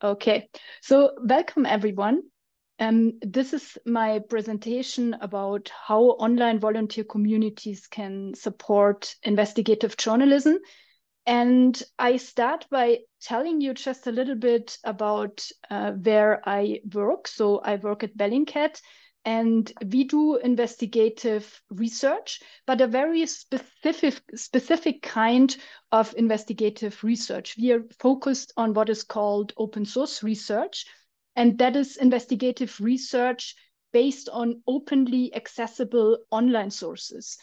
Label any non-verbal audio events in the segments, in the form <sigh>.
Okay, so welcome everyone. Um, this is my presentation about how online volunteer communities can support investigative journalism. And I start by telling you just a little bit about uh, where I work. So I work at Bellingcat and we do investigative research, but a very specific, specific kind of investigative research. We are focused on what is called open source research, and that is investigative research based on openly accessible online sources.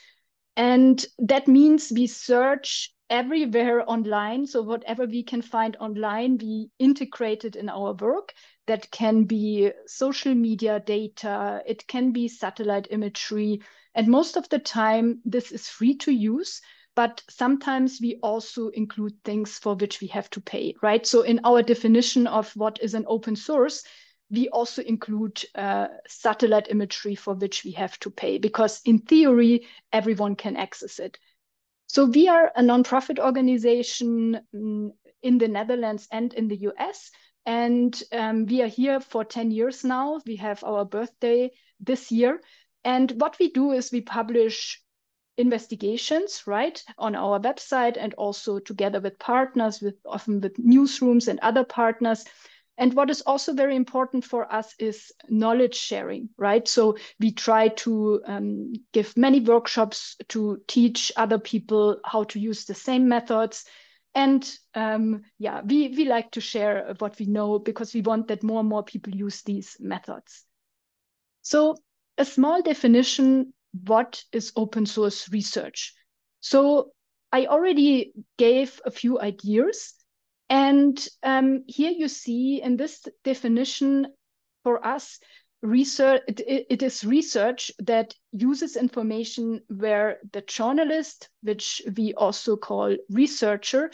And that means we search everywhere online. So whatever we can find online, we integrate it in our work. That can be social media data, it can be satellite imagery. And most of the time, this is free to use. But sometimes we also include things for which we have to pay, right? So in our definition of what is an open source, we also include uh, satellite imagery for which we have to pay because in theory, everyone can access it. So we are a nonprofit organization mm, in the Netherlands and in the US. And um, we are here for 10 years now. We have our birthday this year. And what we do is we publish investigations, right, on our website and also together with partners, with often with newsrooms and other partners. And what is also very important for us is knowledge sharing, right? So we try to um, give many workshops to teach other people how to use the same methods and um, yeah, we, we like to share what we know because we want that more and more people use these methods. So a small definition, what is open source research? So I already gave a few ideas. And um, here you see in this definition for us, research it, it is research that uses information where the journalist which we also call researcher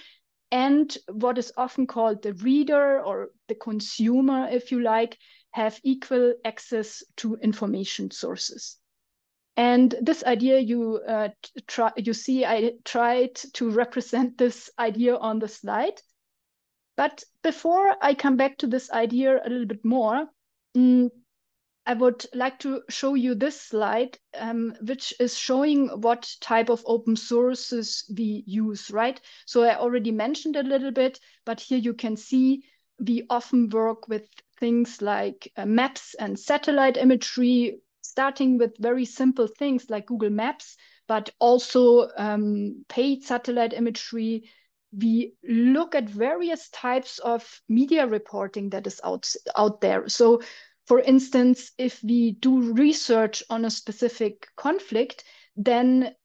and what is often called the reader or the consumer if you like have equal access to information sources. And this idea you uh, try you see i tried to represent this idea on the slide but before i come back to this idea a little bit more mm, I would like to show you this slide, um, which is showing what type of open sources we use, right? So I already mentioned a little bit, but here you can see we often work with things like uh, maps and satellite imagery, starting with very simple things like Google Maps, but also um, paid satellite imagery. We look at various types of media reporting that is out, out there. So for instance, if we do research on a specific conflict, then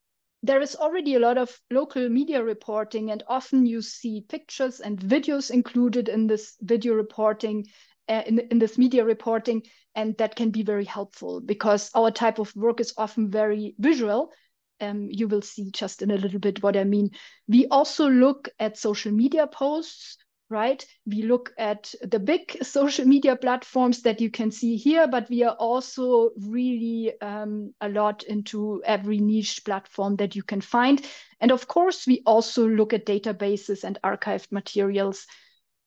there is already a lot of local media reporting, and often you see pictures and videos included in this video reporting, uh, in, in this media reporting, and that can be very helpful because our type of work is often very visual. Um, you will see just in a little bit what I mean. We also look at social media posts right? We look at the big <laughs> social media platforms that you can see here, but we are also really um, a lot into every niche platform that you can find. And of course, we also look at databases and archived materials.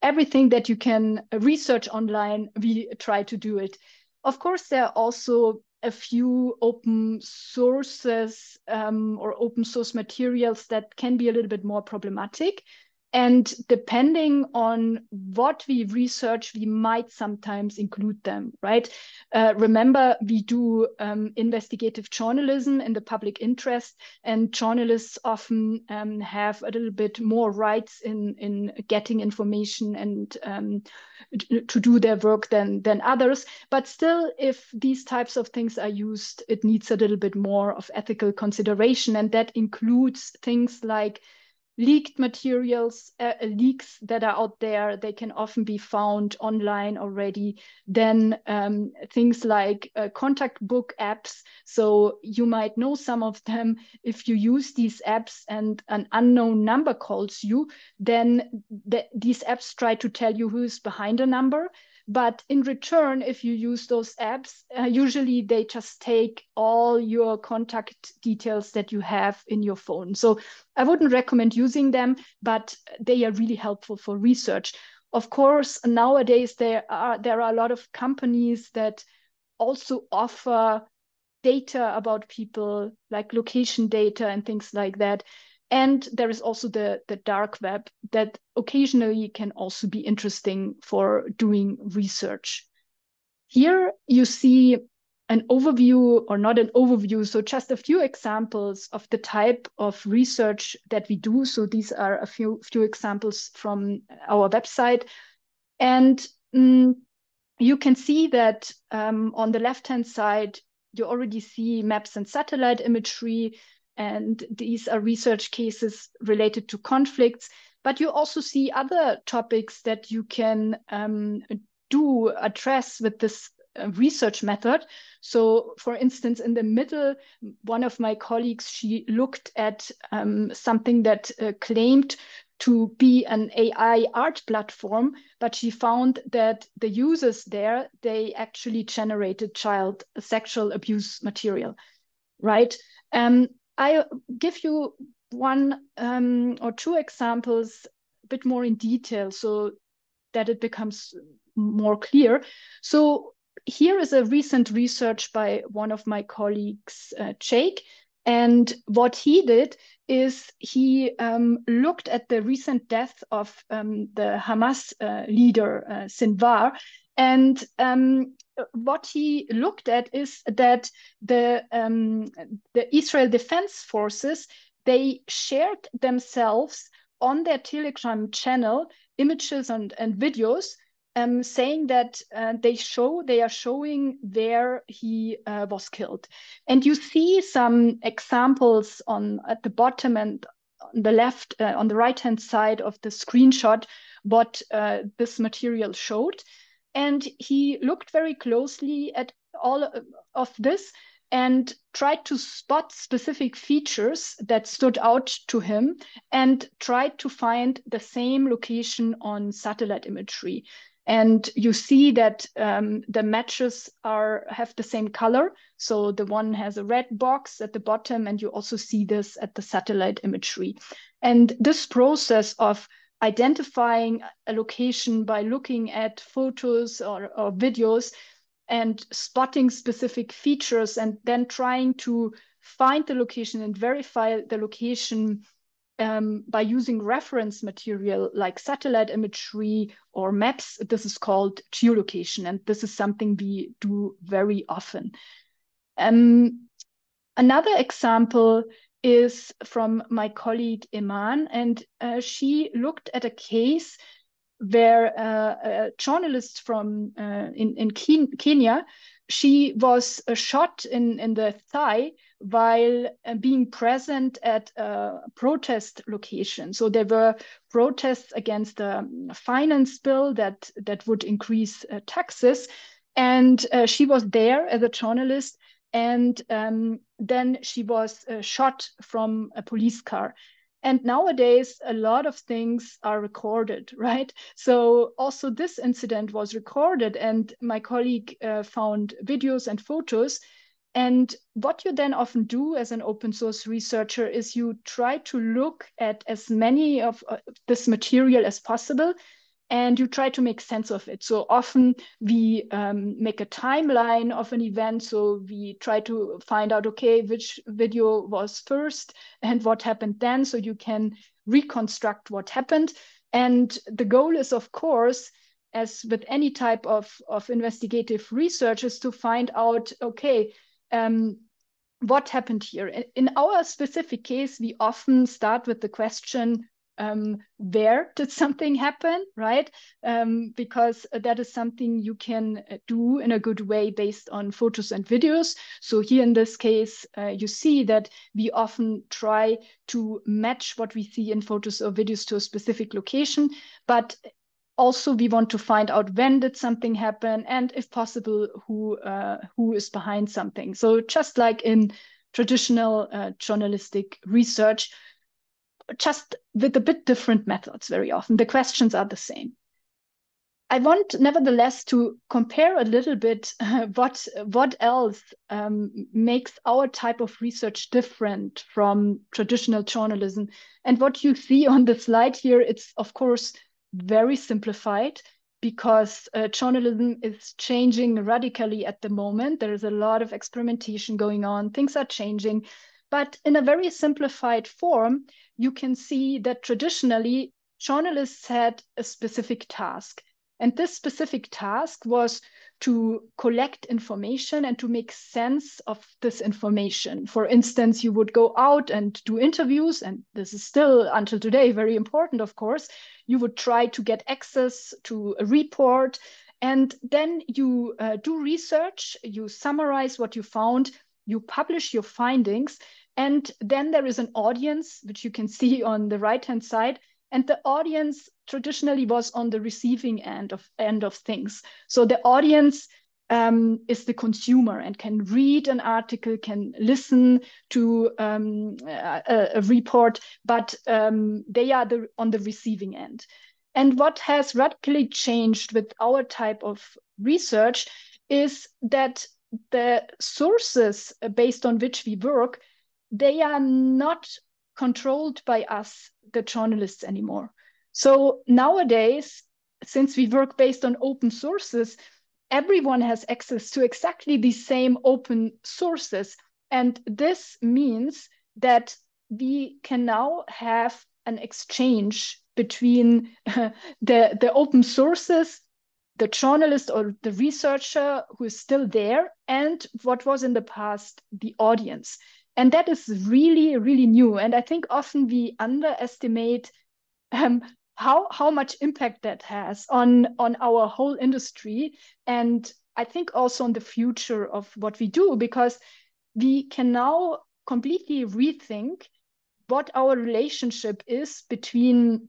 Everything that you can research online, we try to do it. Of course, there are also a few open sources um, or open source materials that can be a little bit more problematic. And depending on what we research, we might sometimes include them, right? Uh, remember, we do um, investigative journalism in the public interest, and journalists often um, have a little bit more rights in, in getting information and um, to do their work than, than others. But still, if these types of things are used, it needs a little bit more of ethical consideration, and that includes things like leaked materials, uh, leaks that are out there, they can often be found online already. Then um, things like uh, contact book apps. So you might know some of them. If you use these apps and an unknown number calls you, then th these apps try to tell you who's behind a number. But in return, if you use those apps, uh, usually they just take all your contact details that you have in your phone. So I wouldn't recommend using them, but they are really helpful for research. Of course, nowadays there are there are a lot of companies that also offer data about people, like location data and things like that. And there is also the, the dark web that occasionally can also be interesting for doing research. Here you see an overview or not an overview, so just a few examples of the type of research that we do. So these are a few, few examples from our website. And um, you can see that um, on the left-hand side, you already see maps and satellite imagery, and these are research cases related to conflicts. But you also see other topics that you can um, do address with this uh, research method. So, for instance, in the middle, one of my colleagues she looked at um, something that uh, claimed to be an AI art platform, but she found that the users there they actually generated child sexual abuse material, right? Um, I give you one um, or two examples a bit more in detail so that it becomes more clear. So here is a recent research by one of my colleagues, uh, Jake, and what he did is he um, looked at the recent death of um, the Hamas uh, leader, uh, Sinwar, and um, what he looked at is that the um, the Israel Defense Forces they shared themselves on their Telegram channel images and, and videos um, saying that uh, they show they are showing where he uh, was killed, and you see some examples on at the bottom and on the left uh, on the right hand side of the screenshot what uh, this material showed, and he looked very closely at all of this and tried to spot specific features that stood out to him and tried to find the same location on satellite imagery and you see that um, the matches are have the same color. So the one has a red box at the bottom, and you also see this at the satellite imagery. And this process of identifying a location by looking at photos or, or videos and spotting specific features and then trying to find the location and verify the location um, by using reference material like satellite imagery or maps. This is called geolocation, and this is something we do very often. Um, another example is from my colleague Iman, and uh, she looked at a case where uh, a journalist from uh, in, in Kenya, she was uh, shot in, in the thigh while uh, being present at a protest location. So there were protests against the finance bill that, that would increase uh, taxes. And she was there as a journalist. And um, then she was uh, shot from a police car. And nowadays, a lot of things are recorded, <laughs> right? So also this incident was recorded, and my colleague uh, found videos and photos and what you then often do as an open source researcher is you try to look at as many of uh, this material as possible and you try to make sense of it. So often we um, make a timeline of an event. So we try to find out, okay, which video was first and what happened then. So you can reconstruct what happened. And the goal is, of course, as with any type of, of investigative research, is to find out, okay, um, what happened here? In our specific case, we often start with the question, um, where did something happen, right? Um, because that is something you can uh, do in a good way based on photos and videos. So here in this case, uh, you see that we often try to match what we see in photos or videos to a specific location, but also we want to find out when did something happen and if possible who uh, who is behind something so just like in traditional uh, journalistic research just with a bit different methods very often the questions are the same i want nevertheless to compare a little bit uh, <laughs> what what else um, makes our type of research different from traditional journalism and what you see on the slide here it's of course very simplified because uh, journalism is changing radically at the moment. There is a lot of experimentation going on, things are changing. But in a very simplified form, you can see that traditionally journalists had a specific task. And this specific task was to collect information and to make sense of this information. For instance, you would go out and do interviews, and this is still until today very important, of course. You would try to get access to a report, and then you uh, do research, you summarize what you found, you publish your findings, and then there is an audience, which you can see <laughs> on the right hand side, and the audience traditionally was on the receiving end of end of things. So the audience um, is the consumer and can read an article can listen to um, a, a, report but um, they are the, on the receiving end. And what has radically changed with our type of research is that the sources based on which we work they are not controlled by us, the journalists, anymore. So nowadays, since we work based on open sources, everyone has access to exactly the same open sources. And this means that we can now have an exchange between <laughs> the, the open sources, the journalist or the researcher who is still there, and what was in the past, the audience and that is really really new. And i think often we underestimate um, how how much impact that has on on our whole industry and i think also on the future of what we do because we can now completely rethink what our relationship is between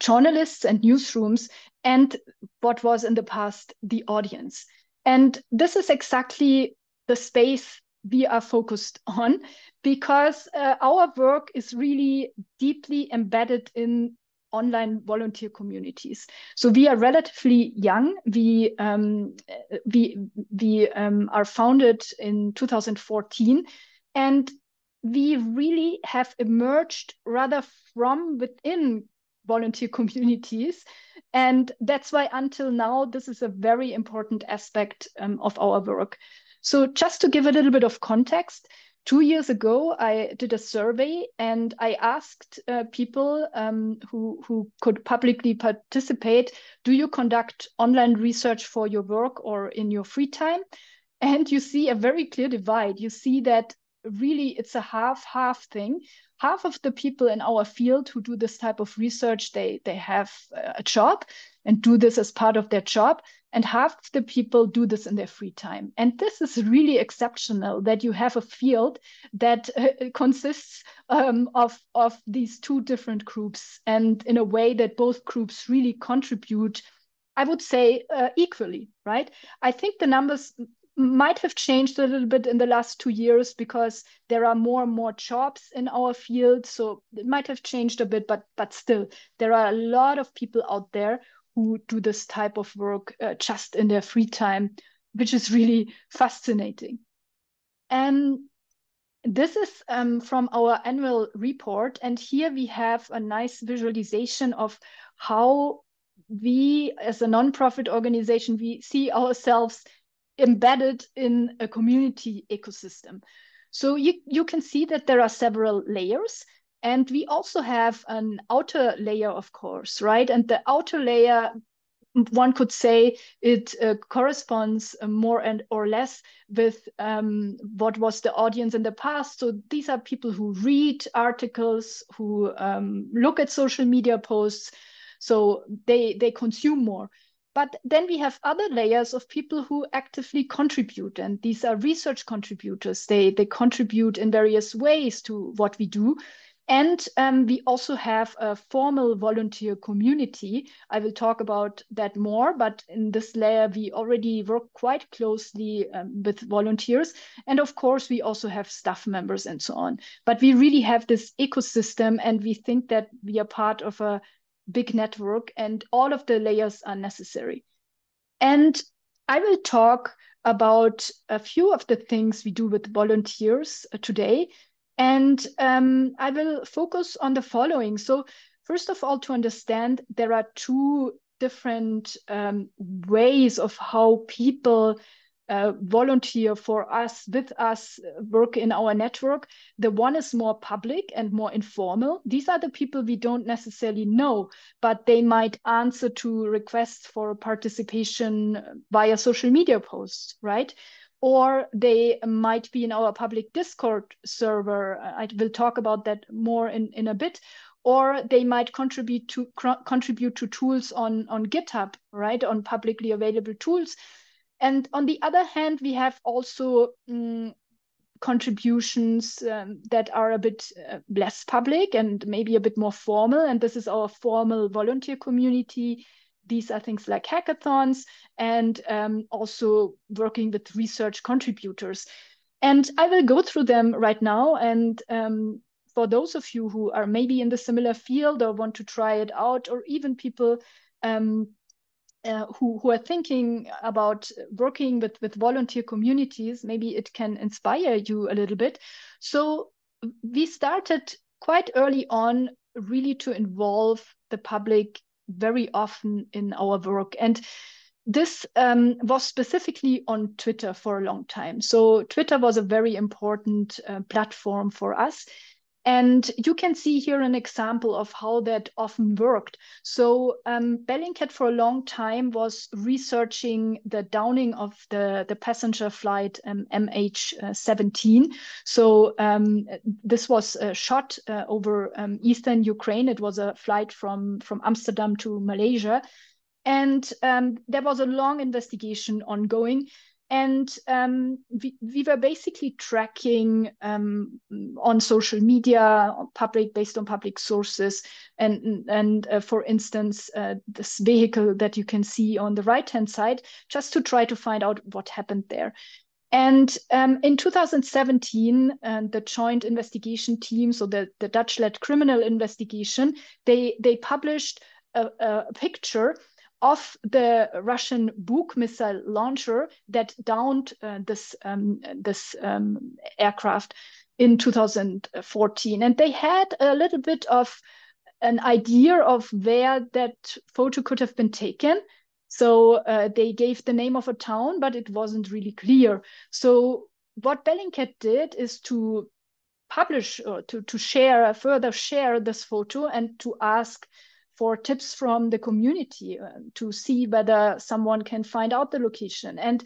journalists and newsrooms and what was in the past the audience. And this is exactly the space we are focused <laughs> on because uh, our work is really deeply embedded in online volunteer communities. So we are relatively young. We um, we we um, are founded in 2014, and we really have emerged rather from within volunteer <laughs> communities, and that's why until now this is a very important aspect um, of our work. So just to give a little bit of context, two years ago, I did a survey and I asked uh, people um, who, who could publicly participate, do you conduct online research for your work or in your free time? And you see a very clear divide. You see that really it's a half-half thing. Half of the people in our field who do this type of research, they, they have a job and do this as part of their job and half the people do this in their free time. And this is really exceptional that you have a field that uh, consists um, of of these two different groups. And in a way that both groups really contribute i would say uh, equally right? I think the numbers might have changed a little bit in the last two years because there are more and more jobs in our field. So it might have changed a bit but but still there are a lot of people out there who do this type of work uh, just in their free time, which is really fascinating. And this is um, from our annual report. And here we have a nice visualization of how we, as a nonprofit organization, we see ourselves embedded in a community ecosystem. So you, you can see that there are several layers. And we also have an outer layer, of course, right? And the outer layer, one could say it uh, corresponds uh, more and or less with um, what was the audience in the past. So these are people who read articles, who um, look at social media posts. So they they consume more. But then we have other layers of people who actively contribute, and these are research contributors. They they contribute in various ways to what we do. And um, we also have a formal volunteer community. I will talk about that more, but in this layer, we already work quite closely um, with volunteers. And of course, we also have staff members and so on. But we really have this ecosystem, and we think that we are part of a big network, and all of the layers are necessary. And I will talk about a few of the things we do with volunteers uh, today and um, I will focus on the following. So first of all, to understand there are two different um, ways of how people uh, volunteer for us, with us, work in our network. The one is more public and more informal. These are the people we don't necessarily know, but they might answer to requests for participation via social media posts, right? Or they might be in our public Discord server. I will talk about that more in, in a bit or they might contribute to contribute to tools on on github right on publicly available tools and on the other hand, we have also um, contributions um, that are a bit uh, less public and maybe a bit more formal. And this is our formal volunteer community. These are things like hackathons and um, also working with research contributors. And I will go through them right now. And um, for those of you who are maybe in the similar field or want to try it out, or even people um, uh, who, who are thinking about working with, with volunteer communities, maybe it can inspire you a little bit. So we started quite early on really to involve the public very often in our work. And this um, was specifically on Twitter for a long time. So Twitter was a very important uh, platform for us. And you can see here an example of how that often worked. So um, Bellingcat for a long time was researching the downing of the, the passenger flight um, MH17. So um, this was uh, shot uh, over um, eastern Ukraine. It was a flight from, from Amsterdam to Malaysia. And um, there was a long investigation ongoing and um, we, we were basically tracking um, on social media public based on public sources. And and uh, for instance uh, this vehicle that you can see on the right hand side just to try to find out what happened there. And um, in 2017 uh, the joint investigation team so the, the dutch-led criminal investigation they they published a, a picture of the Russian Buk missile launcher that downed uh, this um, this um, aircraft in 2014, and they had a little bit of an idea of where that photo could have been taken. So uh, they gave the name of a town, but it wasn't really clear. So what Bellingcat did is to publish or to, to share, further share this photo and to ask for tips from the community uh, to see whether someone can find out the location. And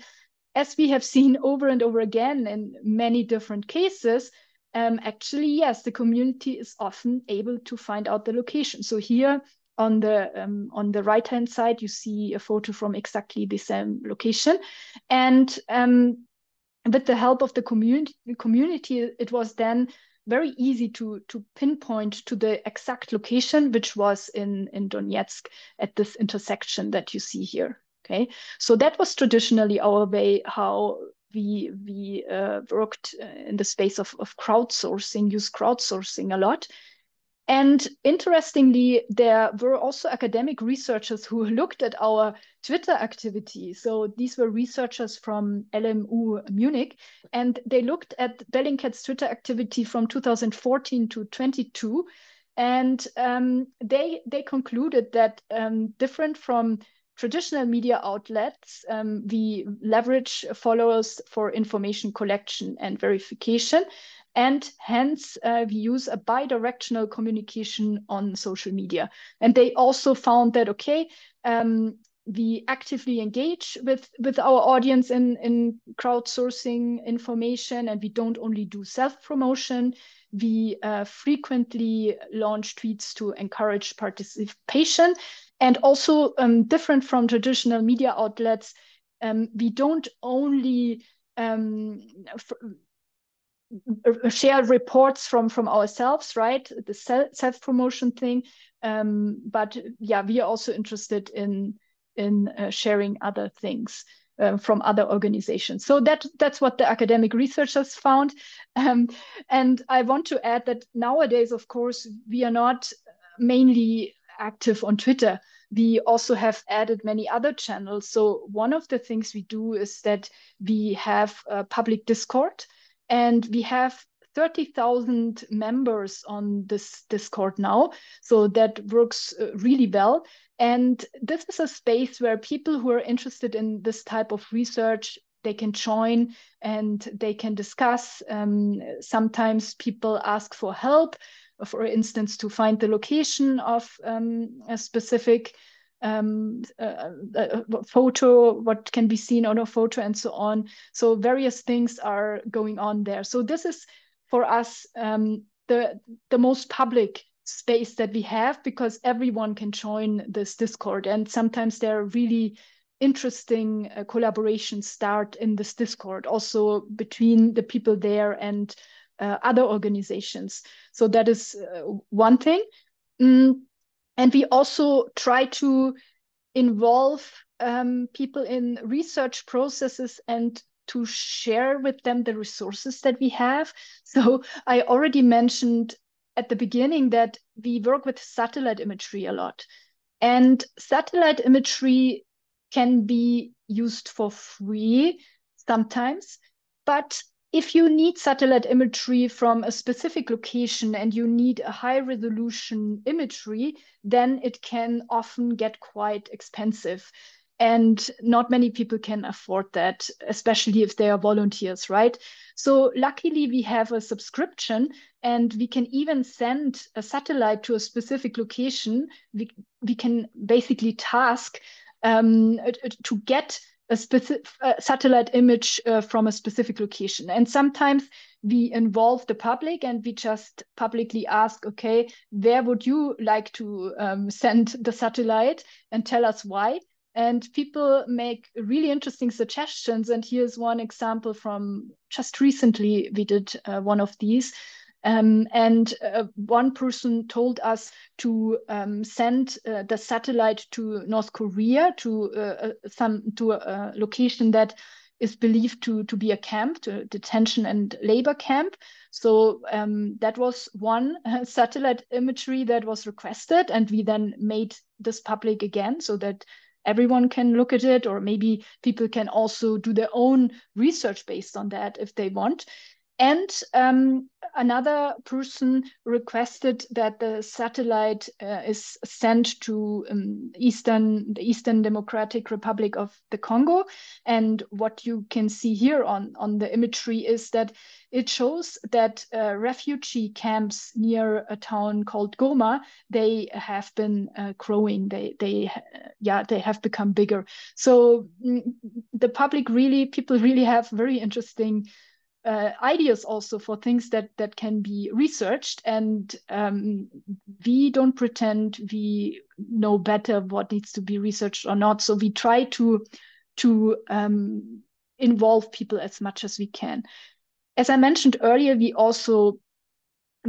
as we have seen <laughs> over and over again in many different cases, um, actually, yes, the community is often able to find out the location. So here on the um, on the right hand side, you see a photo from exactly the same location, and um, with the help of the community, community, it was then very easy to to pinpoint to the exact location, which was in in Donetsk at this intersection that you see here. Okay, so that was traditionally our way how we we uh, worked uh, in the space of of crowdsourcing, use crowdsourcing a lot, and interestingly, there were also academic researchers who <laughs> looked at our Twitter activity. So these were researchers from LMU Munich, and they looked at Bellingcat's Twitter activity from 2014 to 22. And um, they, they concluded that um, different from traditional media outlets, um, we leverage followers for information collection and verification. And hence, uh, we use a bidirectional communication on social media. And they also found that, okay, um, we actively engage with, with our audience in, in crowdsourcing information, and we don't only do self promotion. We uh, frequently launch tweets to encourage participation. And also, um, different from traditional media outlets, um, we don't only um, share reports from from ourselves right? The self promotion thing. Um, but yeah we are also interested in in uh, sharing other things uh, from other organizations. So that that's what the academic researchers found. <laughs> Um, and i want to add that nowadays of course we are not mainly active on twitter. We also have added many other channels. So one of the things we do is that we have a public discord and we have 30,000 members on this Discord now. So that works uh, really well. And this is a space where people who are interested in this type of research they can join and they can discuss. Um, sometimes people ask for help, for instance, to find the location of um, a specific um, uh, uh, photo, what can be seen on a photo, and so on. So various things are going on there. So this is for us um, the the most public space that we have because everyone can join this Discord, and sometimes there are really interesting uh, collaborations start in this Discord, also between the people there and uh, other organizations. So that is uh, one thing. Mm, and we also try to involve um, people in research processes and to share with them the resources that we have. So I already mentioned at the beginning that we work with satellite imagery a lot. And satellite imagery can be used for free sometimes, but if you need satellite imagery from a specific location and you need a high resolution imagery, then it can often get quite expensive. And not many people can afford that, especially if they are volunteers, right? So, luckily, we have a subscription and we can even send a satellite to a specific location. We, we can basically task um, to get a specific satellite image uh, from a specific location. And sometimes we involve the public and we just publicly ask, okay, where would you like to um, send the satellite and tell us why? And people make really interesting suggestions. And here's one example from just recently, we did uh, one of these. Um, and uh, one person told us to um, send uh, the satellite to North Korea to uh, uh some to a, location that is believed to to be a camp, to detention and labor camp. So um, that was one uh, satellite imagery that was requested, and we then made this public again so that everyone can look at it, or maybe people can also do their own research based on that if they want. And um, another person requested that the satellite uh, is sent to um, Eastern, the Eastern Democratic Republic of the Congo. And what you can see here on, on the imagery is that it shows that uh, refugee camps near a town called Goma, they have been uh, growing. They, they, yeah, they have become bigger. So mm, the public really, people really have very interesting uh, ideas also for things that that can be researched. And um, we don't pretend we know better what needs to be researched or not. So we try to to um, involve people as much as we can. As i mentioned earlier we also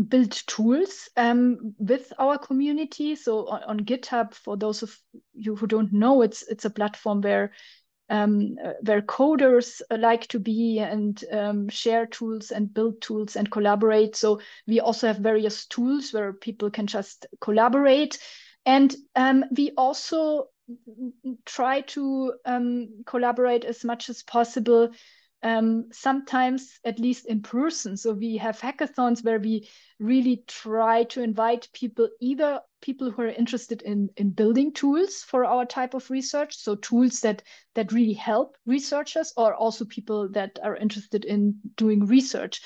build tools um, with our community. So on, on github for those of you who don't know it's it's a platform where um, where coders like to be and um, share tools and build tools and collaborate. So we also have various tools where people can just collaborate. And um, we also try to um, collaborate as much as possible um, sometimes at least in person. So we have hackathons where we really try to invite people, either people who are interested in, in building tools for our type of research, so tools that that really help researchers, or also people that are interested in doing research.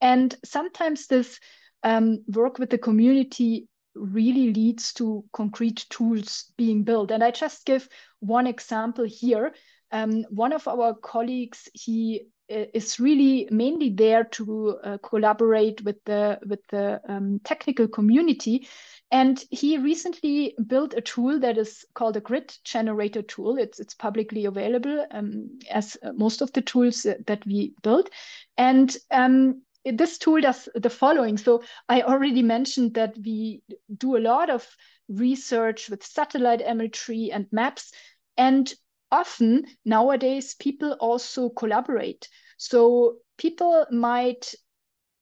And sometimes this um, work with the community really leads to concrete tools being built. And I just give one example here. Um, one of our colleagues, he uh, is really mainly there to uh, collaborate with the with the um, technical community, and he recently built a tool that is called a grid generator tool. It's it's publicly available um, as uh, most of the tools that we built, and um, this tool does the following. So I already mentioned that we do a lot of research with satellite imagery and maps. And often nowadays people also collaborate. So people might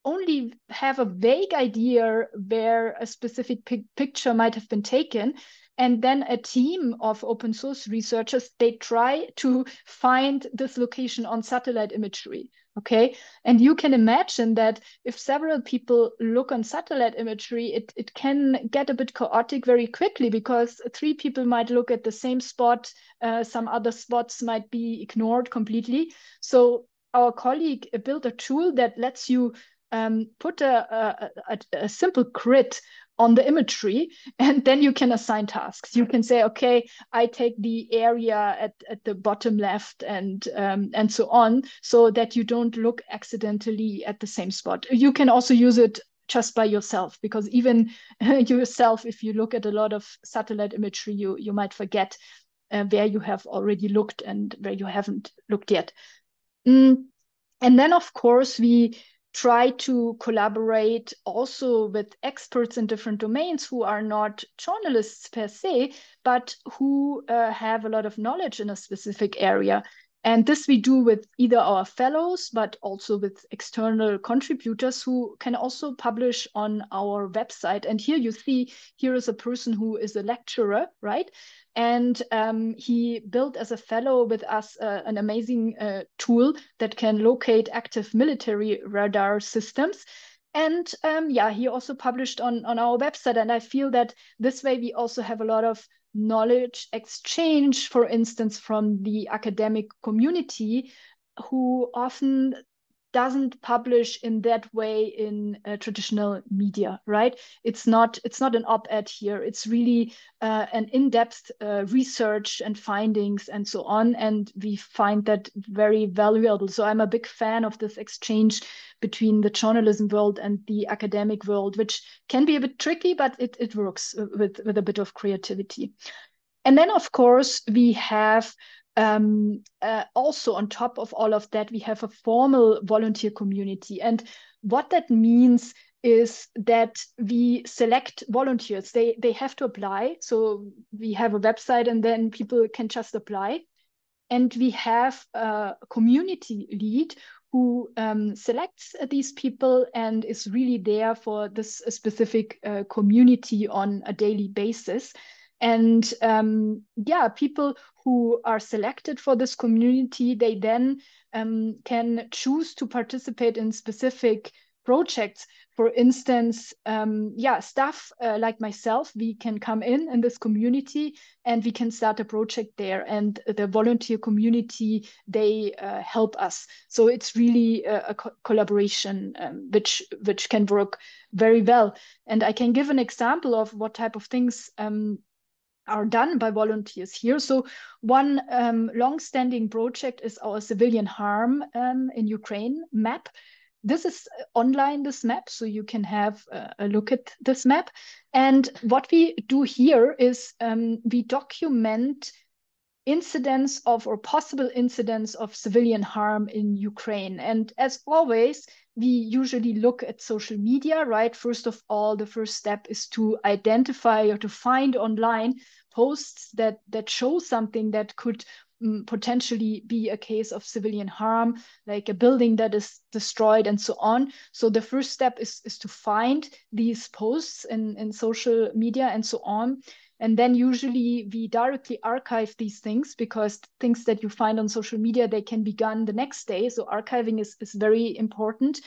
only have a vague idea where a specific picture might have been taken. And then a team of open source researchers they try to find this location on satellite imagery okay? And you can imagine that if several people look on satellite imagery it, it can get a bit chaotic very quickly because three people might look at the same spot uh, some other spots might be ignored completely. So our colleague built a tool that lets you um, put a, a, a, a simple grid on the imagery and then you can assign tasks. You can say okay i take the area at, at the bottom left and um, and so on so that you don't look accidentally at the same spot. You can also use it just by yourself because even <laughs> yourself if you look at a lot of satellite imagery you you might forget uh, where you have already looked and where you haven't looked yet. Mm. and then of course we try to collaborate also with experts in different domains who are not journalists per se, but who uh, have a lot of knowledge in a specific area. And this we do with either our fellows, but also with external contributors who can also publish on our website. And here you see, here is a person who is a lecturer, right? And um, he built as a fellow with us uh, an amazing uh, tool that can locate active military radar systems. And um, yeah, he also published on, on our website. And I feel that this way we also have a lot of knowledge exchange, for instance, from the academic community who often doesn't publish in that way in uh, traditional media right? It's not it's not an op-ed here. It's really uh, an in-depth uh, research and findings and so on. And we find that very valuable. So i'm a big fan of this exchange between the journalism world and the academic world which can be a bit tricky but it, it works with with a bit of creativity. And then of course we have um, uh, also on top of all of that, we have a formal volunteer community. And what that means is that we select volunteers. They, they have to apply. So we have a website and then people can just apply. And we have a community lead who um, selects these people and is really there for this specific uh, community on a daily basis. And um, yeah, people who are selected for this community, they then um, can choose to participate in specific projects. For instance, um, yeah, staff uh, like myself, we can come in in this community and we can start a project there. And the volunteer community, they uh, help us. So it's really a, a co collaboration um, which which can work very well. And I can give an example of what type of things um, are done by volunteers here. So one um, long-standing project is our civilian harm um, in Ukraine map. This is online, this map, so you can have a, look at this map. And what we do here is um, we document incidents of or possible incidents of civilian harm in Ukraine. And as always, we usually look at social media, right? First of all, the first step is to identify or to find online posts that that show something that could um, potentially be a case of civilian harm, like a building that is destroyed and so on. So the first step is, is to find these posts in, in social media and so on. And then usually we directly archive these things because things that you find on social media, they can be gone the next day. So archiving is, is very important.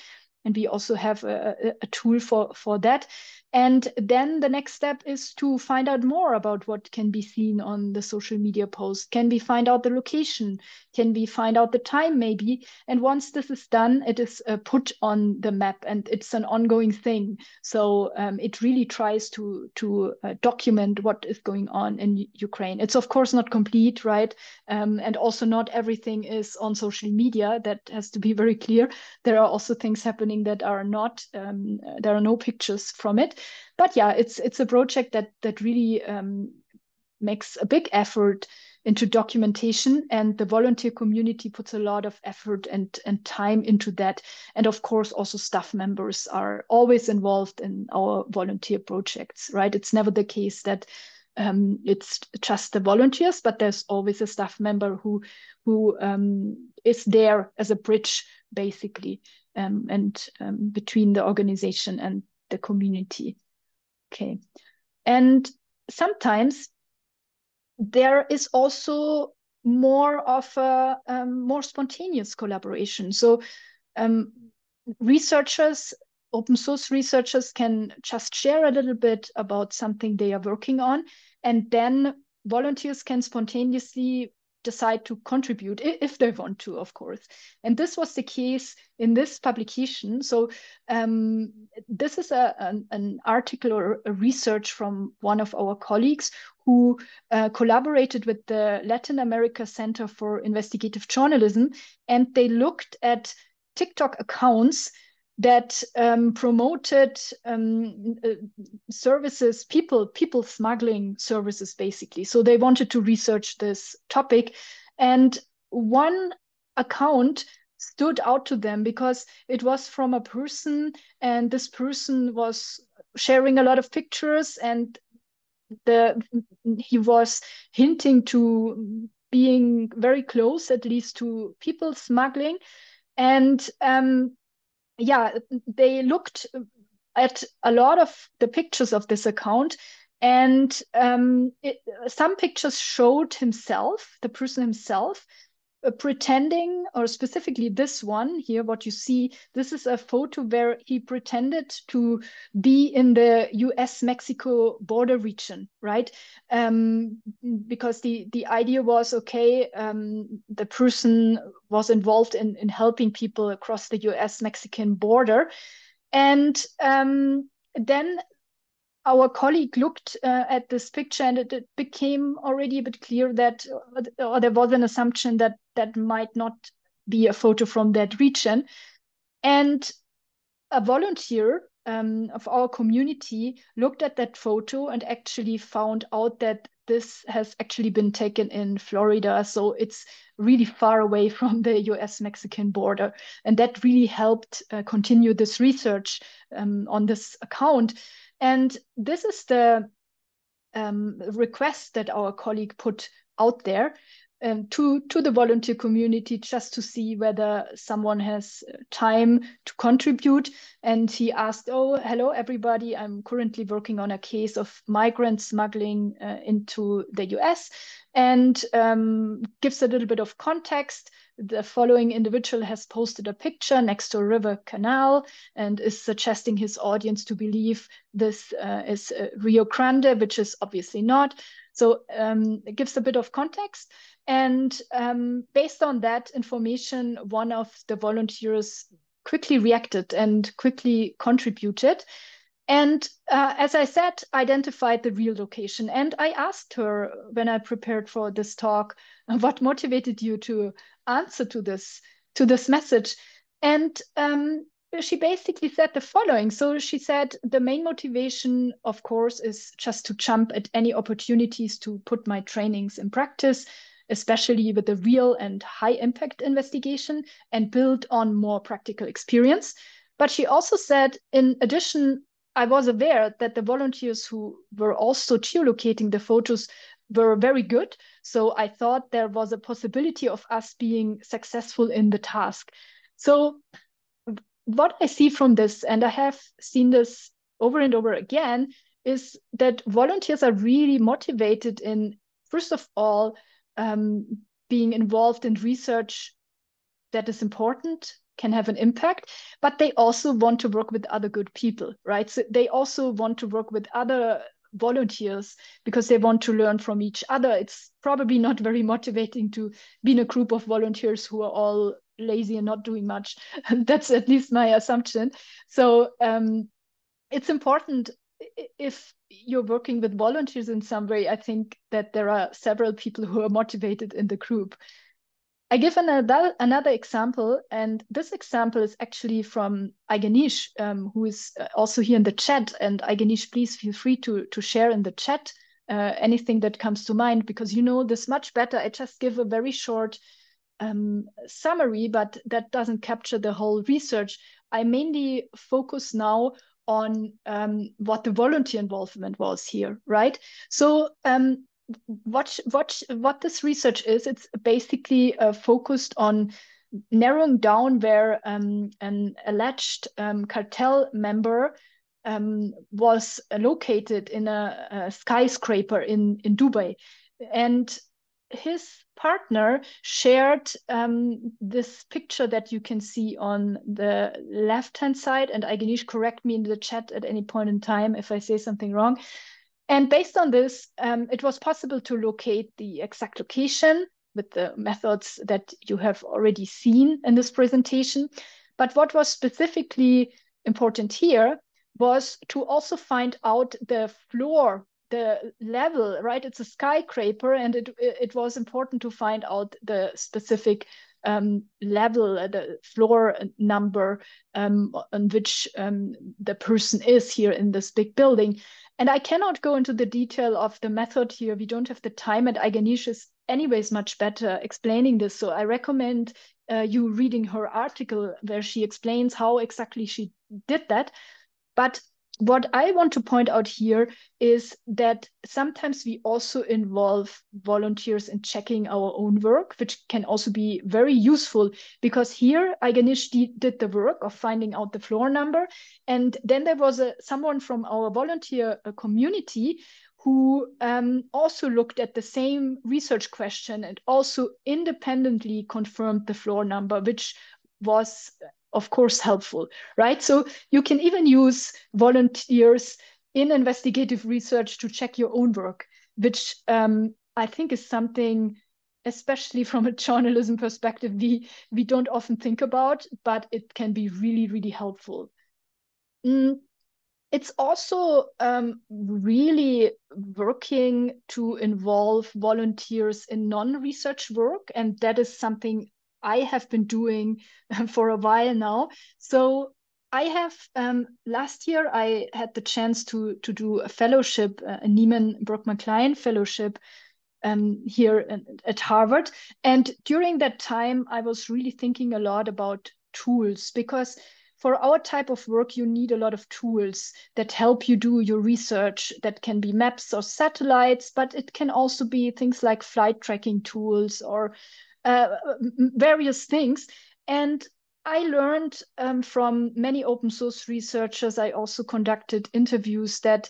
And we also have a, a, tool for, for that. And then the next step is to find out more about what can be seen on the social media post. Can we find out the location? Can we find out the time maybe? And once this is done, it is uh, put on the map and it's an ongoing thing. So um, it really tries to, to uh, document what is going on in Ukraine. It's of course not complete, right? Um, and also not everything is on social media. That has to be very clear. There are also things happening that are not, um, there are no pictures from it but yeah, it's it's a project that that really um, makes a big effort into documentation and the volunteer community puts a lot of effort and, and time into that. And of course, also staff members are always involved in our volunteer projects, right? It's never the case that um, it's just the volunteers, but there's always a staff member who who um, is there as a bridge, basically, um, and um, between the organization and the community. Okay. And sometimes there is also more of a um, more spontaneous collaboration. So um, researchers, open source researchers can just share a little bit about something they are working on, and then volunteers can spontaneously decide to contribute if they want to, of course. And this was the case in this publication. So um, this is a, an, an, article or a research from one of our colleagues who uh, collaborated with the Latin America Center for Investigative Journalism, and they looked at TikTok accounts that um, promoted um, uh, services, people, people smuggling services, basically. So they wanted to research this topic, and one account stood out to them because it was from a person, and this person was sharing a lot of pictures, and the he was hinting to being very close, at least to people smuggling, and um, yeah, they looked at a lot of the pictures of this account and um, it, some pictures showed himself the person himself uh, pretending or specifically this one here what you see this is a photo where he pretended to be in the us mexico border region right? Um, because the the idea was okay um, the person was involved in in helping people across the us mexican border. And um, then our colleague looked uh, at this picture and it, it, became already a bit clear that uh, or there was an assumption that that might not be a photo from that region and a volunteer um, of our community looked at that photo and actually found out that this has actually been taken in Florida. So it's really far away <laughs> from the US Mexican border. And that really helped uh, continue this research um, on this account. And this is the um, request that our colleague put out there um, to to the volunteer community just to see whether someone has uh, time to contribute and he asked oh hello everybody i'm currently working on a case of migrant smuggling uh, into the us and um, gives a little bit of context the following individual has posted a picture next to a river canal and is suggesting his audience to believe this uh, is uh, Rio Grande, which is obviously not. So um, it gives a bit of context. And um, based on that information, one of the volunteers quickly reacted and quickly contributed. And uh, as I said, identified the real location. And I asked her when I prepared for this talk, <laughs> what motivated you to answer to this to this message and um, she basically said the following so she said the main motivation of course is just to jump at any opportunities to put my trainings in practice especially with the real and high impact investigation and build on more practical experience but she also said in addition I was aware that the volunteers who were also geolocating the photos were very good. So I thought there was a possibility of us being successful in the task. So what I see from this, and I have seen this over and over again, is that volunteers are really motivated in, first of all, um, being involved in research that is important can have an impact but they also want to work with other good people right so they also want to work with other volunteers because they want to learn from each other. It's probably not very motivating to be in a group of volunteers who are all lazy and not doing much. <laughs> That's at least my assumption. So um, it's important if you're working with volunteers in some way. I think that there are several people who are motivated in the group. I give another, another example, and this example is actually from Aiganysh, um, who is uh, also here in the chat. And Aiganysh, please feel free to, to share in the chat uh, anything that comes to mind, because you know this much better. I just give a very short um, summary, but that doesn't capture the whole research. I mainly focus now on um, what the volunteer involvement was here, right? So um, what what what this research is it's basically uh, focused on narrowing down where um, an alleged um, cartel member um, was located in a, a, skyscraper in in Dubai. and his partner shared um, this picture that you can see on the left hand side. And Aiganysh, correct me in the chat at any point in time if I say something wrong. And based on this, um, it was possible to locate the exact location with the methods that you have already seen in this presentation. But what was specifically important here was to also find out the floor the level, right? It's a skyscraper, and it it was important to find out the specific um, level, uh, the floor number um, on which um, the person is here in this big building. And I cannot go into the detail of the method here. We don't have the time, and Aiganysh is anyways much better explaining this. So I recommend uh, you reading her article where she explains how exactly she did that. But what I want to point out here is that sometimes we also involve volunteers in checking our own work, which can also be very useful because here Aiganysh did the work of finding out the floor number. And then there was a, someone from our volunteer uh, community who um, also looked at the same research question and also independently confirmed the floor number, which was of course helpful, right? So you can even use volunteers in investigative research to check your own work, which um, I think is something, especially from a journalism perspective, we we don't often think about, but it can be really really helpful. Mm, it's also um, really working to involve volunteers in non-research work, and that is something I have been doing <laughs> for a while now. So I have um, last year I had the chance to to do a fellowship, uh, a Nieman Berkman Klein fellowship um, here at Harvard, and during that time I was really thinking a lot about tools because for our type of work you need a lot of tools that help you do your research that can be maps or satellites but it can also be things like flight tracking tools or uh, various things. And I learned um, from many open source researchers, I also conducted interviews that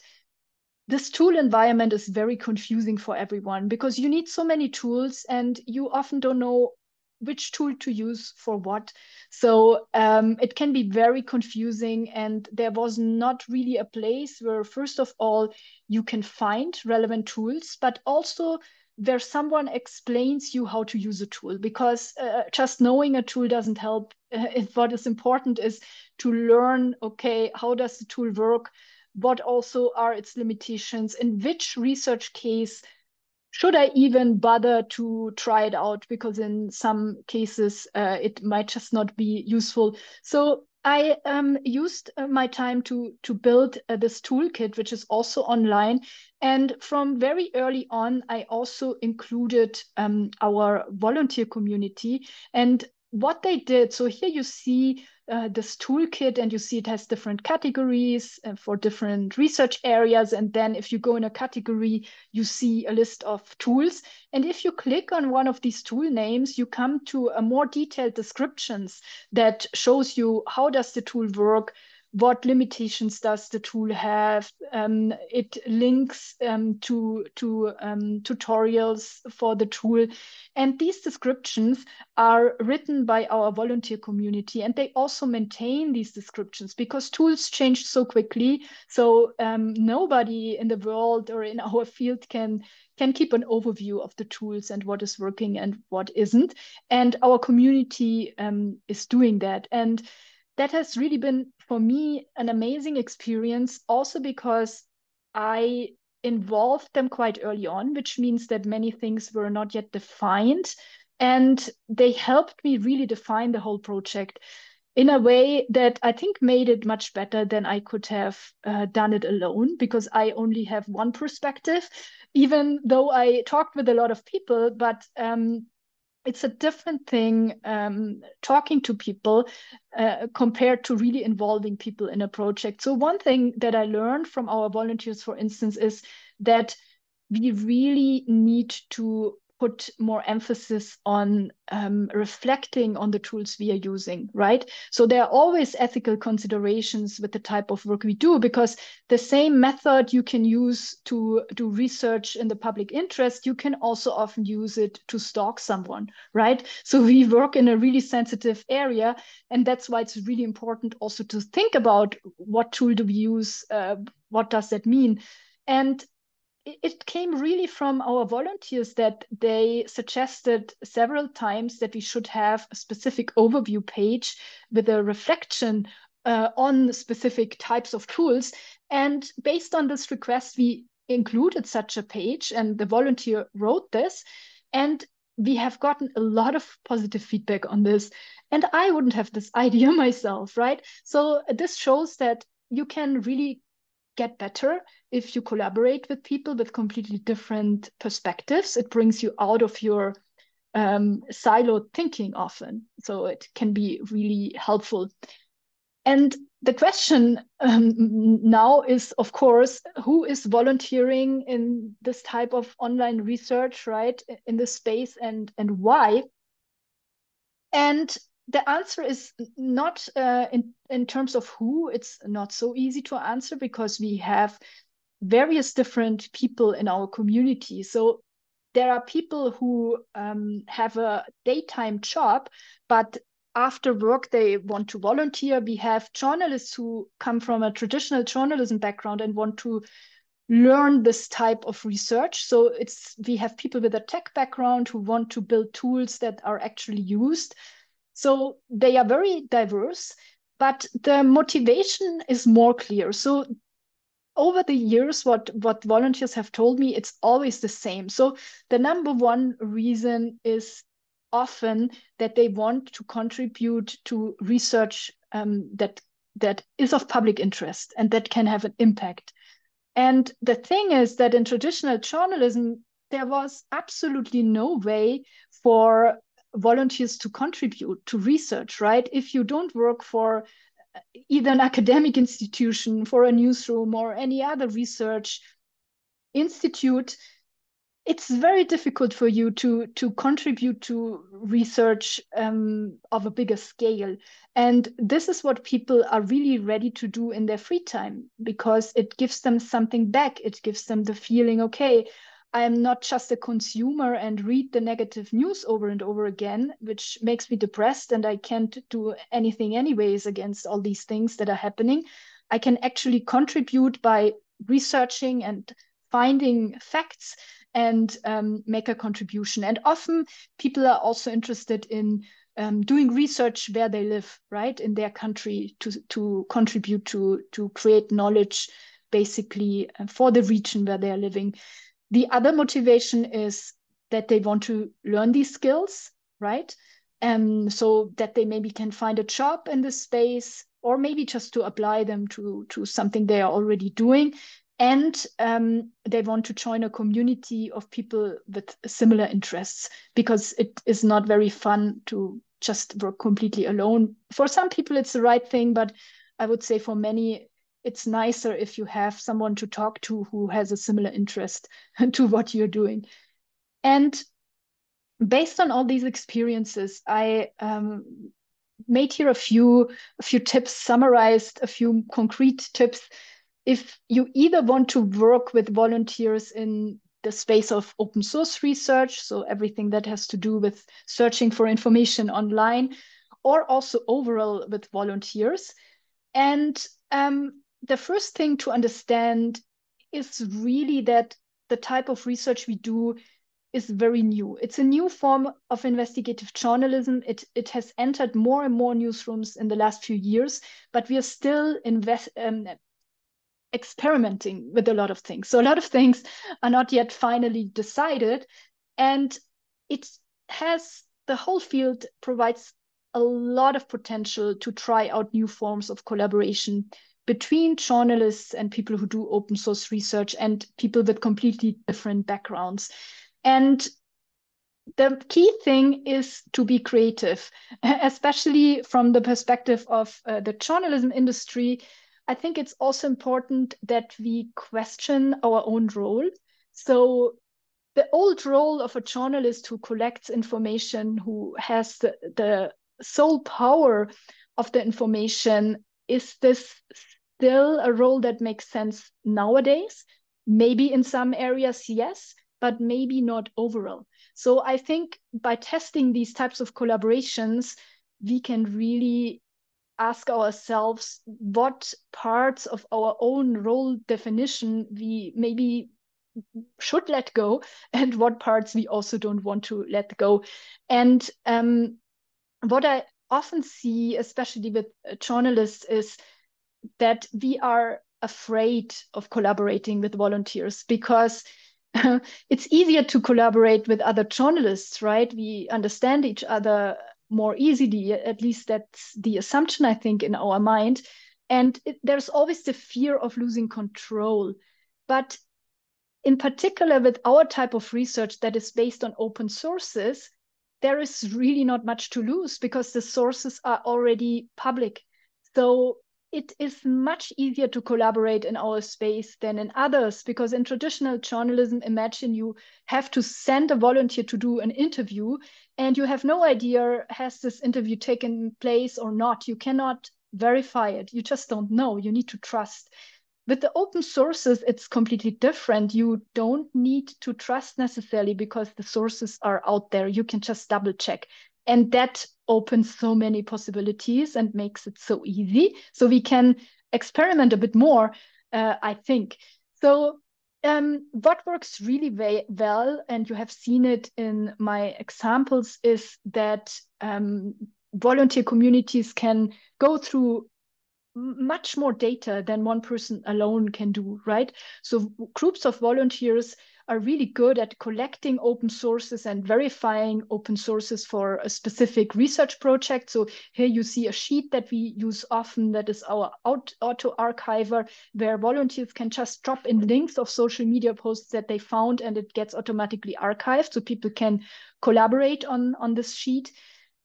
this tool environment is very confusing for everyone because you need so many tools and you often don't know which tool to use for what. So um, it can be very confusing. And there was not really a place where, first of all, you can find relevant tools, but also where someone explains you how to use a tool because uh, just knowing a tool doesn't help. <laughs> Uh, what is important is to learn okay how does the tool work? What also are its limitations? In which research case should i even bother to try it out? Because in some cases uh, it might just not be useful. So I um, used uh, my time to to build uh, this toolkit, which is also online. And from very early on, I also included um, our volunteer community and what they did. So here you see uh, this toolkit and you see it has different categories uh, for different research areas. And then if you go in a category, you see a list of tools. And if you click on one of these tool names, you come to a more detailed descriptions that shows you how does the tool work, what limitations does the tool have. Um, it links um, to, to um, tutorials for the tool. And these descriptions are written by our volunteer community. And they also maintain these descriptions because tools change so quickly. So um, nobody in the world or in our field can can keep an overview of the tools and what is working and what isn't. And our community um, is doing that. And that has really been for me an amazing experience also because i involved them quite early on which means that many things were not yet defined and they helped me really define the whole project in a way that i think made it much better than i could have uh, done it alone because i only have one perspective even though i talked with a lot of people but um, it's a different thing um, talking to people uh, compared to really involving people in a project. So one thing that I learned from our volunteers, for instance, is that we really need to put more emphasis on um, reflecting on the tools we are using, right? So there are always ethical considerations with the type of work we do because the same method you can use to do research in the public interest, you can also often use it to stalk someone, right? So we work in a really sensitive area, and that's why it's really important also to think about what tool do we use, uh, what does that mean, and it came really from our volunteers that they suggested several times that we should have a specific overview page with a reflection uh, on specific types of tools. And based on this request, we included such a page, and the volunteer wrote this. And we have gotten a lot of positive feedback on this. And I wouldn't have this <laughs> idea myself, right? So this shows that you can really get better if you collaborate with people with completely different perspectives. It brings you out of your um, siloed thinking often. So it can be really helpful. And the question um, now is, of course, who is volunteering in this type of online research, right, in this space, and and why? And the answer is not uh, in in terms of who. It's not so easy to answer because we have various different people in our community. So there are people who um, have a daytime job, but after work they want to volunteer. We have journalists who come from a traditional journalism background and want to learn this type of research. So it's we have people with a tech background who want to build tools that are actually used. So they are very diverse, but the motivation is more clear. So over the years, what, what volunteers have told me, it's always the same. So the number one reason is often that they want to contribute to research um, that that is of public interest and that can have an impact. And the thing is that in traditional journalism, there was absolutely no way for volunteers to contribute to research, right? If you don't work for either an academic institution, for a newsroom, or any other research institute, it's very difficult for you to to contribute to research um, of a bigger scale and this is what people are really ready to do in their free time because it gives them something back it gives them the feeling okay I am not just a consumer and read the negative news over and over again, which makes me depressed and I can't do anything anyways against all these things that are happening. I can actually contribute by researching and finding facts and um, make a contribution. And often people are also interested in um, doing research where they live, right, in their country to, to contribute to, to create knowledge basically uh, for the region where they are living. The other motivation is that they want to learn these skills, right? And um, so that they maybe can find a job in this space or maybe just to apply them to, to something they are already doing. And um, they want to join a community of people with similar interests because it is not very fun to just work completely alone. For some people, it's the right thing, but I would say for many, it's nicer if you have someone to talk to who has a similar interest <laughs> to what you're doing. And based on all these experiences, I um, made here a few a few tips, summarized a few concrete tips. If you either want to work with volunteers in the space of open source research, so everything that has to do with searching for information online, or also overall with volunteers. And um, the first thing to understand is really that the type of research we do is very new. It's a new form of investigative journalism. It, it has entered more and more newsrooms in the last few years, but we are still invest, um, experimenting with a lot of things. So a lot of things are not yet finally decided. And it has, the whole field provides a lot of potential to try out new forms of collaboration between journalists and people who do open source research and people with completely different backgrounds. And the key thing is to be creative, <laughs> especially from the perspective of uh, the journalism industry. I think it's also important that we question our own role. So the old role of a journalist who collects information, who has the, the sole power of the information, is this still a role that makes sense nowadays? Maybe in some areas, yes, but maybe not overall. So I think by testing these types of collaborations, we can really ask ourselves what parts of our own role definition we maybe should let go <laughs> and what parts we also don't want to let go. And um, what I often see, especially with journalists, is that we are afraid of collaborating with volunteers because <laughs> it's easier to collaborate with other journalists, right? We understand each other more easily. At least that's the assumption, I think, in our mind. And it, there's always the fear of losing control. But in particular, with our type of research that is based on open sources, there is really not much to lose because the sources are already public. So it is much easier to collaborate in our space than in others because in traditional journalism imagine you have to send a volunteer to do an interview and you have no idea has this interview taken place or not? You cannot verify it. You just don't know. You need to trust. With the open sources it's completely different. You don't need to trust necessarily because the sources are out there. You can just double check and that opens so many possibilities and makes it so easy. So we can experiment a bit more uh, i think. So um, what works really well and you have seen it in my examples is that um, volunteer communities can go through much more data than one person alone can do right? So groups of volunteers are really good at collecting open sources and verifying open sources for a specific research project. So here you see a sheet that we use often that is our auto archiver where volunteers can just drop in links of social media posts that they found and it gets automatically archived so people can collaborate on, on this sheet.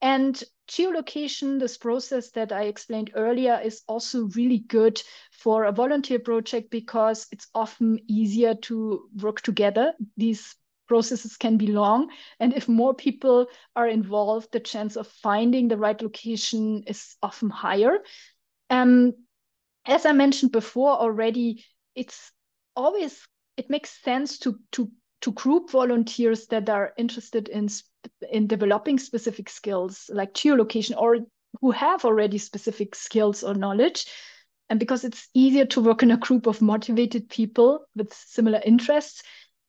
And geolocation, this process that I explained earlier, is also really good for a volunteer project because it's often easier to work together. These processes can be long. And if more people are involved, the chance of finding the right location is often higher. Um, as I mentioned before already, it's always, it makes sense to, to, to group volunteers that are interested in in developing specific skills like geolocation or who have already specific skills or knowledge. And because it's easier to work in a group of motivated people with similar interests.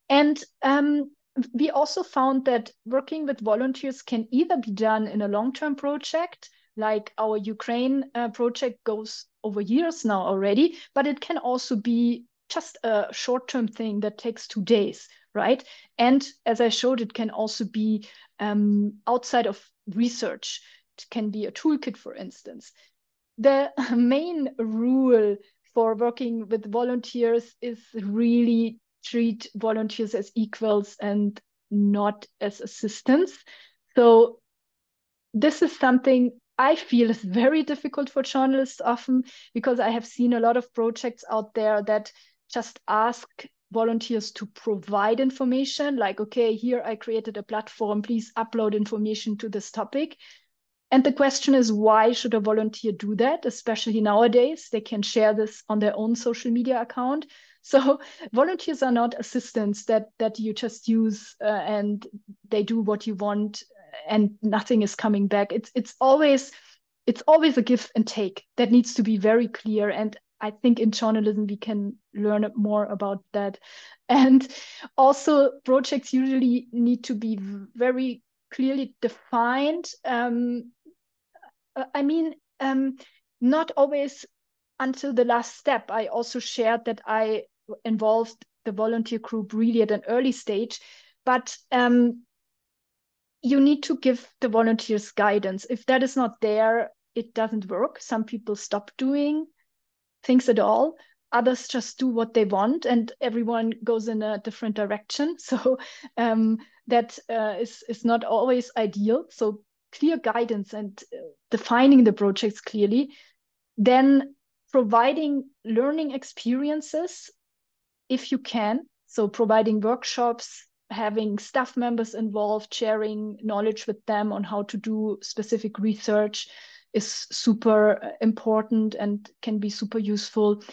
And um, we also found that working with volunteers can either be done in a long term project, like our Ukraine uh, project goes over years now already, but it can also be just a short term thing that takes two days, right? And as I showed, it can also be um, outside of research. It can be a toolkit, for instance. The <laughs> main rule for working with volunteers is really treat volunteers as equals and not as assistants. So this is something I feel is very difficult for journalists often because I have seen a lot of projects out there that just ask volunteers to provide information like okay here i created a platform please upload information to this topic. And the question is why should a volunteer do that especially nowadays? They can share this on their own social media account. <laughs> So volunteers are not assistants that that you just use uh, and they do what you want and nothing is coming back. It's it's always it's always a give and take that needs to be very clear. And I think in journalism we can learn more about that. <laughs> And also projects usually need to be very clearly defined. Um, I mean, um, not always until the last step. I also shared that I involved the volunteer group really at an early stage, but um, you need to give the volunteers guidance. If that is not there, it doesn't work. Some people stop doing things at all. Others just do what they want and everyone goes in a different direction. <laughs> So um, that uh, is is not always ideal. So clear guidance and uh, defining the projects clearly. Then providing learning experiences if you can. So providing workshops having staff members involved, sharing knowledge with them on how to do specific research is super uh, important and can be super useful.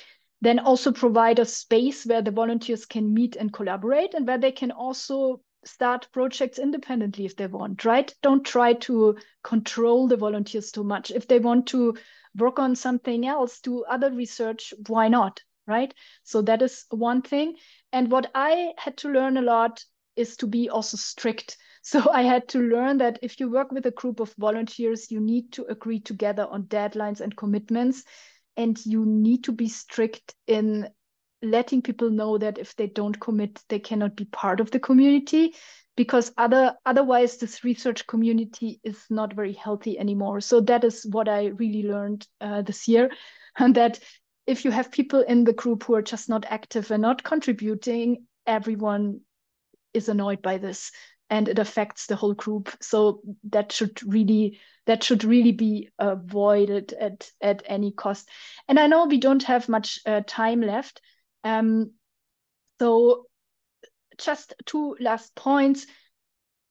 Then also provide a space where the volunteers can meet and collaborate and where they can also start projects independently if they want, right? Don't try to control the volunteers too much. If they want to work on something else, do other research, why not, right? So that is one thing. And what I had to learn a lot is to be also strict. So <laughs> I had to learn that if you work with a group of volunteers, you need to agree together on deadlines and commitments. And you need to be strict in letting people know that if they don't commit, they cannot be part of the community because other otherwise this research community is not very healthy anymore. So that is what I really learned uh, this year, <laughs> and that if you have people in the group who are just not active and not contributing, everyone is annoyed by this and it affects the whole group. So that should really that should really be avoided at at any cost. And I know we don't have much uh, time left. Um, so just two last points.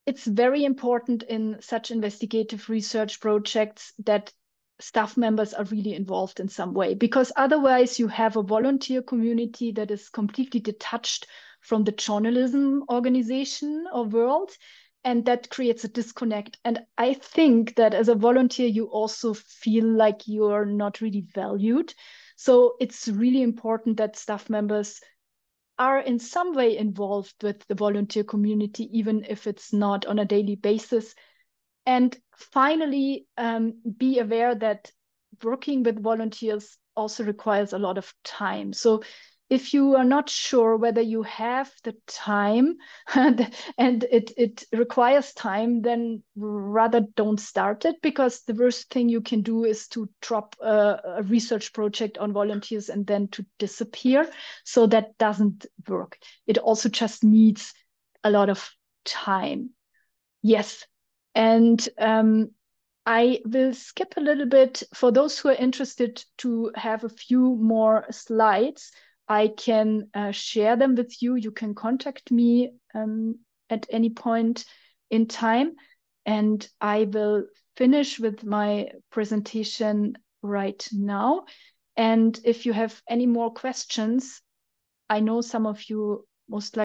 It's very important in such investigative research projects that staff members are really involved in some way because otherwise you have a volunteer community that is completely detached from the journalism organization or world and that creates a disconnect and i think that as a volunteer you also feel like you're not really valued so it's really important that staff members are in some way involved with the volunteer community, even if it's not on a daily basis. And finally, um, be aware that working with volunteers also requires a lot of time. So if you are not sure whether you have the time <laughs> and, and it, it requires time, then rather don't start it because the worst thing you can do is to drop a, a research project on volunteers and then to disappear. So that doesn't work. It also just needs a lot of time. Yes. And um, I will skip a little bit for those who are interested to have a few more slides. I can uh, share them with you. You can contact me um, at any point in time, and I will finish with my presentation right now. And if you have any more questions, I know some of you most likely